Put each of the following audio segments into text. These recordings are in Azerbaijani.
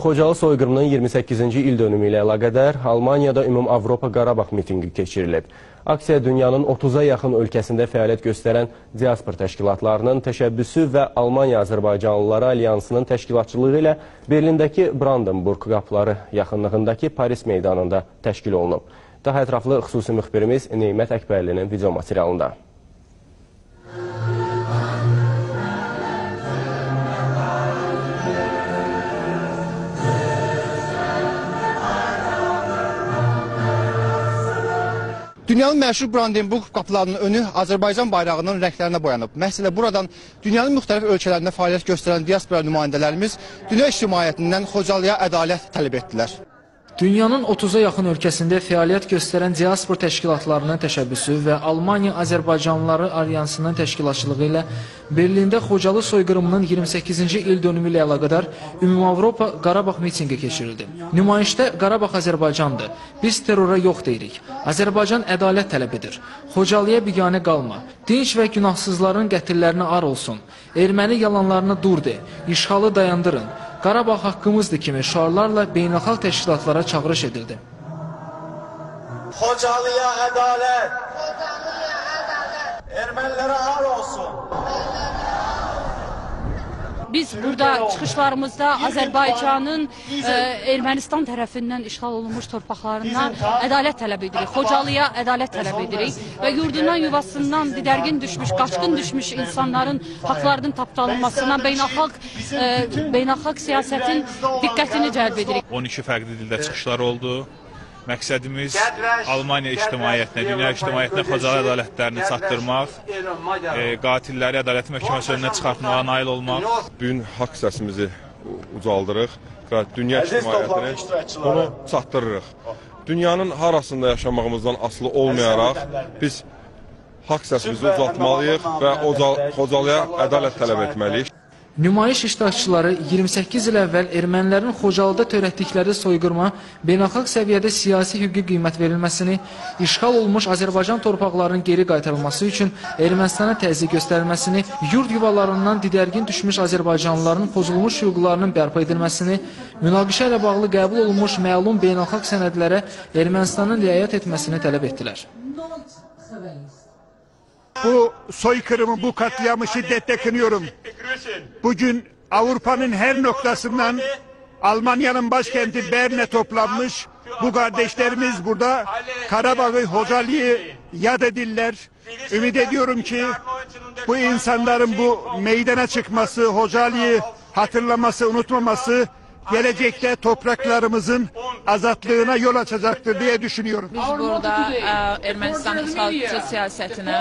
Xocalı soyqırımının 28-ci il dönümü ilə əlaqədar Almaniyada Ümum Avropa Qarabağ mitinqi keçirilib. Aksiya dünyanın 30-a yaxın ölkəsində fəaliyyət göstərən diaspor təşkilatlarının təşəbbüsü və Almaniya-Azərbaycanlıları Alyansının təşkilatçılığı ilə Berlindəki Brandenburg qapıları yaxınlığındakı Paris meydanında təşkil olunub. Daha ətraflı xüsusi müxbirimiz Neymət Əkbərlinin video materialında. Dünyanın məşhur Brandenburg qapılarının önü Azərbaycan bayrağının rənglərinə boyanıb. Məhz elə buradan dünyanın müxtəlif ölkələrində fəaliyyət göstərən diaspora nümayəndələrimiz dünya ictimaiyyətindən Xocalıya ədalət tələb etdilər. Dünyanın 30-a yaxın ölkəsində fəaliyyət göstərən diaspor təşkilatlarının təşəbbüsü və Almaniya-Azərbaycanlıları Alyansının təşkilatçılığı ilə Berlində Xocalı soyqırımının 28-ci il dönümü ilə əlaqədar Ümumavropa Qarabağ mitinqi keçirildi. Nümayişdə Qarabağ Azərbaycandır. Biz terrora yox deyirik. Azərbaycan ədalət tələb edir. Xocalıya biganə qalma. Dinc və günahsızların qətillərinə ar olsun. Erməni yalanlarına dur de. İşğalı dayandırın. Qarabağ haqqımızdır kimi şarlarla beynəlxalq təşkilatlara çağırış edildi. Xocalıya ədalət. Ermənilərə ar olsun. Biz burada çıxışlarımızda Azərbaycanın e, Ermənistan tərəfindən işğal olunmuş torpaqlarından ədalət tələb edirik. Xocalıya ədalət tələb edirik və yurdundan, yuvasından didərgin düşmüş, qaçqın düşmüş insanların haqlarının tapdalanmasına beynəlxalq e, beynəlxalq siyasətin diqqətini cəlb edirik. 12 fərqli dildə çıxışlar oldu. Məqsədimiz Almaniya ictimaiyyətinə, dünya ictimaiyyətinə Xocalı ədalətlərini çatdırmaq, e, qatilləri ədalət məhkəməsi önünə çıxartmağa nail olmaq. Bu gün haqq səsimizi ucaldırıq və dünya iştirakçıları. bunu çatdırırıq. Dünyanın harasında yaşamağımızdan asılı olmayaraq biz haqq səsimizi ucaltmalıyıq və Ocal- Xocalıya ədalət tələb etməliyik. Nümayiş iştirakçıları 28 il əvvəl ermənilərin Xocalıda törətdikləri soyqırma beynəlxalq səviyyədə siyasi hüquqi qiymət verilməsini, işğal olmuş Azərbaycan torpaqlarının geri qaytarılması üçün Ermənistana təzyiq göstərilməsini, yurd yuvalarından didərgin düşmüş Azərbaycanlıların pozulmuş hüquqlarının bərpa edilməsini, münaqişə ilə bağlı qəbul olunmuş məlum beynəlxalq sənədlərə Ermənistanın riayət etməsini tələb etdilər. Bu soykırımı, bu katliamı şiddetle kınıyorum. Bugün Avrupa'nın her noktasından Almanya'nın başkenti Bern'e toplanmış bu kardeşlerimiz burada Karabağ'ı, Hocalı'yı yad ediller. Ümit ediyorum ki bu insanların bu meydana çıkması, Hocalı'yı hatırlaması, unutmaması gelecekte topraklarımızın azatlığına yol açacaktır diye düşünüyorum. Biz burada ə, Ermənistan işğalçı siyasətinə,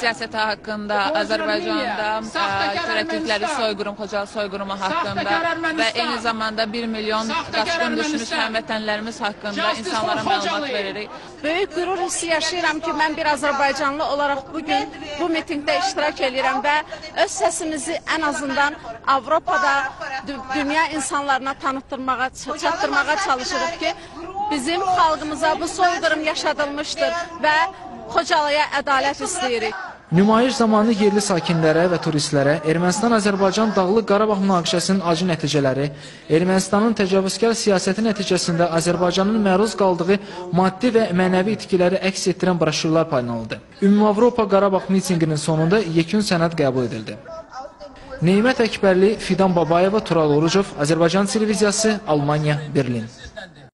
siyasəti haqqında, Azərbaycanda ə, törətdikləri soyqırım, Xocalı soyqırımı haqqında və eyni zamanda 1 milyon qaçqın düşmüş həmvətənlərimiz haqqında insanlara məlumat veririk. Böyük qürur hissi yaşayıram ki, mən bir Azərbaycanlı olaraq bu gün bu mitinqdə iştirak edirəm və öz səsimizi ən azından Avropada dü- dünya insanlarına tanıtdırmağa, çatdırmağa çalışırıq ki, bizim xalqımıza bu soyqırım yaşadılmışdır və Xocalıya ədalət istəyirik. Nümayiş zamanı yerli sakinlərə və turistlərə Ermənistan-Azərbaycan Dağlıq Qarabağ münaqişəsinin acı nəticələri, Ermənistanın təcavüzkar siyasəti nəticəsində Azərbaycanın məruz qaldığı maddi və mənəvi itkiləri əks etdirən broşürlər paylanıldı. Ümumavropa Qarabağ mitinqinin sonunda yekun sənəd qəbul edildi. Neymət Əkbərli, Fidan Babayeva, Tural Orucov, Azərbaycan televiziyası, Almaniya, Berlin.